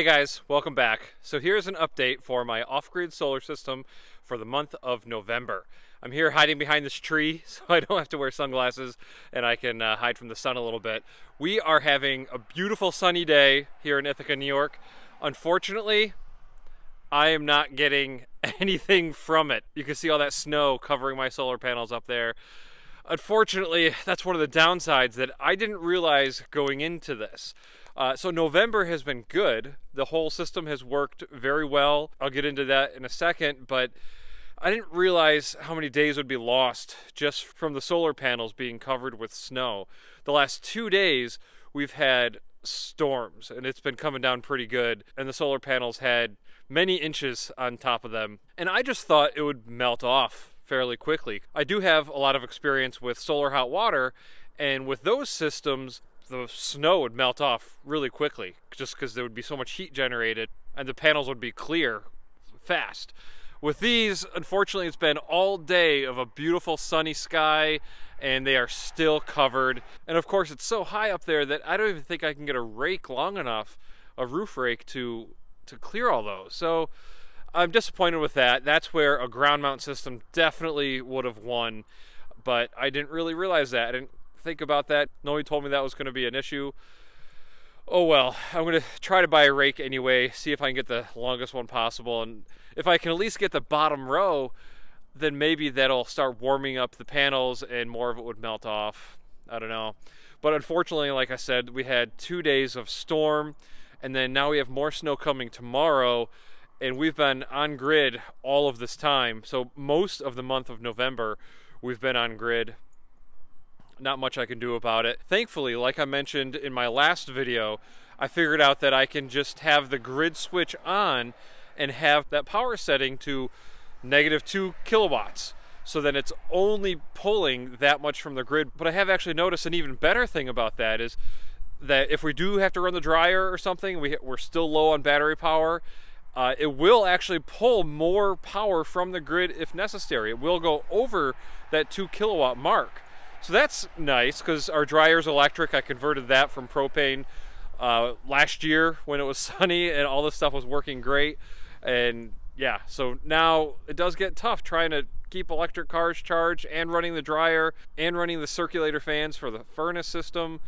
Hey guys, welcome back. So here's an update for my off-grid solar system for the month of November. I'm here hiding behind this tree so I don't have to wear sunglasses and I can uh, hide from the sun a little bit. We are having a beautiful sunny day here in Ithaca, New York. Unfortunately, I am not getting anything from it. You can see all that snow covering my solar panels up there. Unfortunately, that's one of the downsides that I didn't realize going into this. Uh, so November has been good. The whole system has worked very well. I'll get into that in a second, but I didn't realize how many days would be lost just from the solar panels being covered with snow. The last two days, we've had storms and it's been coming down pretty good and the solar panels had many inches on top of them and I just thought it would melt off fairly quickly. I do have a lot of experience with solar hot water and with those systems the snow would melt off really quickly just because there would be so much heat generated and the panels would be clear fast. With these, unfortunately, it's been all day of a beautiful sunny sky and they are still covered. And of course, it's so high up there that I don't even think I can get a rake long enough, a roof rake, to, to clear all those. So I'm disappointed with that. That's where a ground mount system definitely would have won, but I didn't really realize that. I didn't think about that. Nobody told me that was going to be an issue. Oh well, I'm going to try to buy a rake anyway, see if I can get the longest one possible. And if I can at least get the bottom row, then maybe that'll start warming up the panels and more of it would melt off. I don't know. But unfortunately, like I said, we had two days of storm, and then now we have more snow coming tomorrow, and we've been on grid all of this time. So most of the month of November, we've been on grid not much I can do about it. Thankfully, like I mentioned in my last video, I figured out that I can just have the grid switch on and have that power setting to negative two kilowatts. So then it's only pulling that much from the grid. But I have actually noticed an even better thing about that is that if we do have to run the dryer or something, we, we're still low on battery power, uh, it will actually pull more power from the grid if necessary. It will go over that two kilowatt mark. So that's nice because our dryer's electric. I converted that from propane uh, last year when it was sunny and all this stuff was working great. And yeah, so now it does get tough trying to keep electric cars charged and running the dryer and running the circulator fans for the furnace system.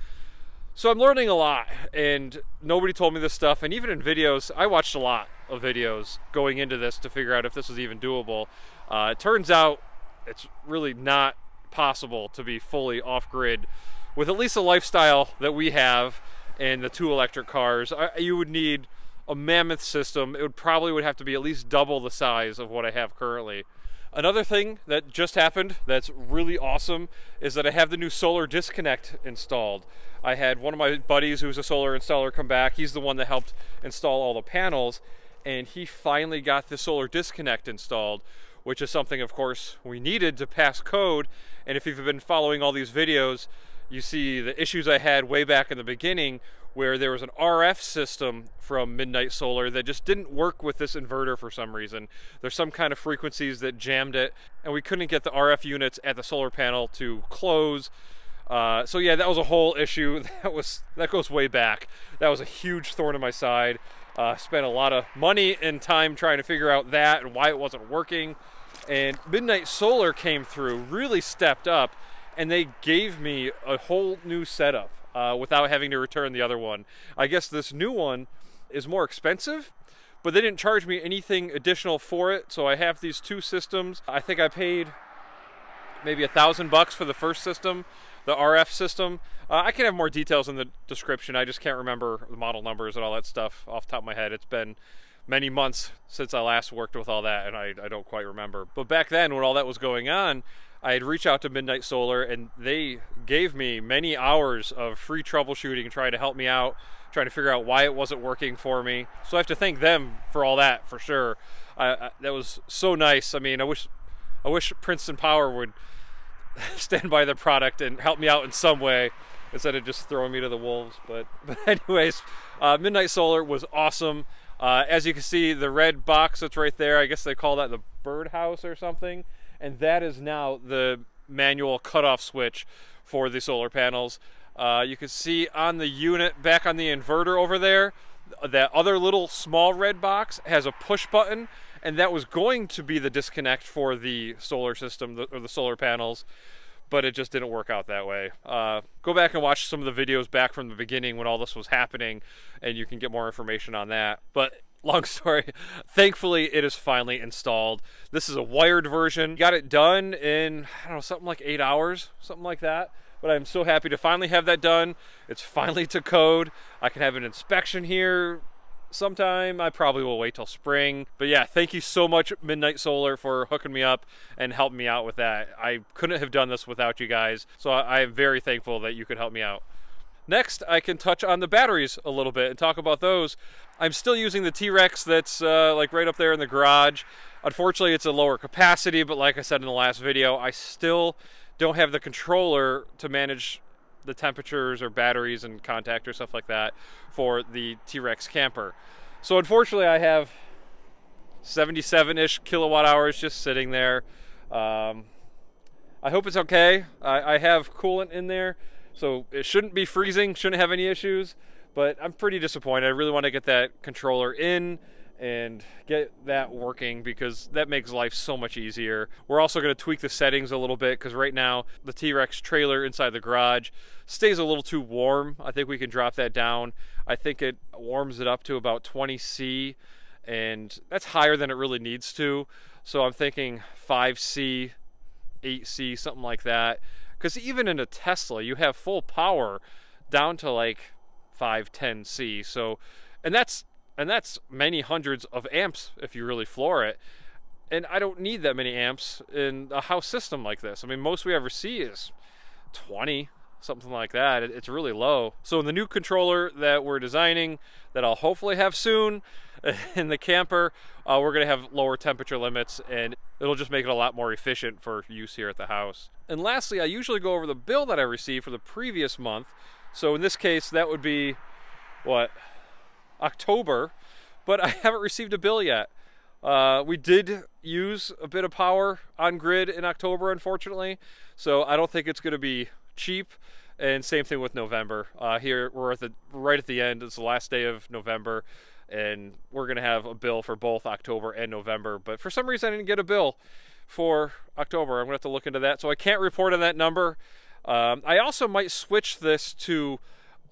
So I'm learning a lot and nobody told me this stuff. And even in videos, I watched a lot of videos going into this to figure out if this was even doable. Uh, it turns out it's really not possible to be fully off grid with at least the lifestyle that we have and the two electric cars. You would need a mammoth system. It would probably would have to be at least double the size of what I have currently. Another thing that just happened that's really awesome is that I have the new solar disconnect installed. I had one of my buddies who's a solar installer come back. He's the one that helped install all the panels and he finally got the solar disconnect installed which is something, of course, we needed to pass code. And if you've been following all these videos, you see the issues I had way back in the beginning where there was an RF system from Midnight Solar that just didn't work with this inverter for some reason. There's some kind of frequencies that jammed it, and we couldn't get the RF units at the solar panel to close. Uh, so yeah, that was a whole issue. That was that goes way back. That was a huge thorn in my side. Uh, spent a lot of money and time trying to figure out that and why it wasn't working. And Midnight Solar came through, really stepped up, and they gave me a whole new setup uh, without having to return the other one. I guess this new one is more expensive, but they didn't charge me anything additional for it. So I have these two systems. I think I paid maybe a thousand bucks for the first system, the RF system. Uh, I can have more details in the description. I just can't remember the model numbers and all that stuff off top of my head. It's been many months since I last worked with all that, and I, I don't quite remember. But back then, when all that was going on, I had reached out to Midnight Solar, and they gave me many hours of free troubleshooting, trying to help me out, trying to figure out why it wasn't working for me. So I have to thank them for all that, for sure. I, I, that was so nice. I mean, I wish, I wish Princeton Power would stand by their product and help me out in some way instead of just throwing me to the wolves. But, but anyways, uh, Midnight Solar was awesome. Uh, as you can see, the red box that's right there, I guess they call that the birdhouse or something. And that is now the manual cutoff switch for the solar panels. Uh, you can see on the unit, back on the inverter over there, that other little small red box has a push button, and that was going to be the disconnect for the solar system or the solar panels, but it just didn't work out that way. Uh, go back and watch some of the videos back from the beginning when all this was happening, and you can get more information on that. But long story, thankfully it is finally installed. This is a wired version. Got it done in, I don't know, something like eight hours, something like that but I'm so happy to finally have that done. It's finally to code. I can have an inspection here sometime. I probably will wait till spring. But yeah, thank you so much, Midnight Solar, for hooking me up and helping me out with that. I couldn't have done this without you guys. So I am very thankful that you could help me out. Next, I can touch on the batteries a little bit and talk about those. I'm still using the T-Rex that's uh, like right up there in the garage. Unfortunately, it's a lower capacity, but like I said in the last video, I still don't have the controller to manage the temperatures or batteries and contact or stuff like that for the T-Rex camper. So unfortunately I have 77-ish kilowatt hours just sitting there. Um, I hope it's okay. I, I have coolant in there, so it shouldn't be freezing, shouldn't have any issues, but I'm pretty disappointed. I really want to get that controller in and get that working because that makes life so much easier. We're also going to tweak the settings a little bit because right now the T-Rex trailer inside the garage stays a little too warm. I think we can drop that down. I think it warms it up to about 20 C and that's higher than it really needs to. So I'm thinking 5C, 8C, something like that. Because even in a Tesla, you have full power down to like 510C. So, and that's and that's many hundreds of amps if you really floor it. And I don't need that many amps in a house system like this. I mean, most we ever see is 20, something like that. It's really low. So in the new controller that we're designing, that I'll hopefully have soon in the camper, uh, we're gonna have lower temperature limits and it'll just make it a lot more efficient for use here at the house. And lastly, I usually go over the bill that I received for the previous month. So in this case, that would be, what, October, but I haven't received a bill yet. Uh, we did use a bit of power on grid in October, unfortunately, so I don't think it's going to be cheap. And same thing with November. Uh, here we're at the right at the end. It's the last day of November, and we're going to have a bill for both October and November. But for some reason, I didn't get a bill for October. I'm going to have to look into that. So I can't report on that number. Um, I also might switch this to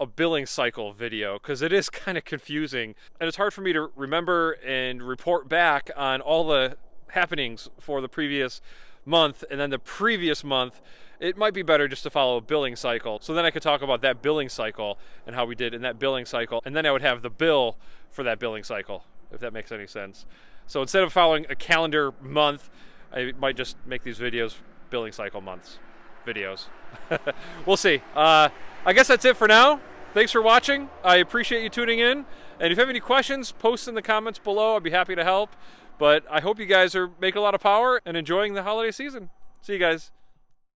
a billing cycle video because it is kind of confusing and it's hard for me to remember and report back on all the happenings for the previous month and then the previous month it might be better just to follow a billing cycle. So then i could talk about that billing cycle and how we did in that billing cycle and then i would have the bill for that billing cycle if that makes any sense. So instead of following a calendar month i might just make these videos billing cycle months videos we'll see uh, i guess that's it for now Thanks for watching. I appreciate you tuning in. And if you have any questions, post in the comments below. I'd be happy to help. But I hope you guys are making a lot of power and enjoying the holiday season. See you guys.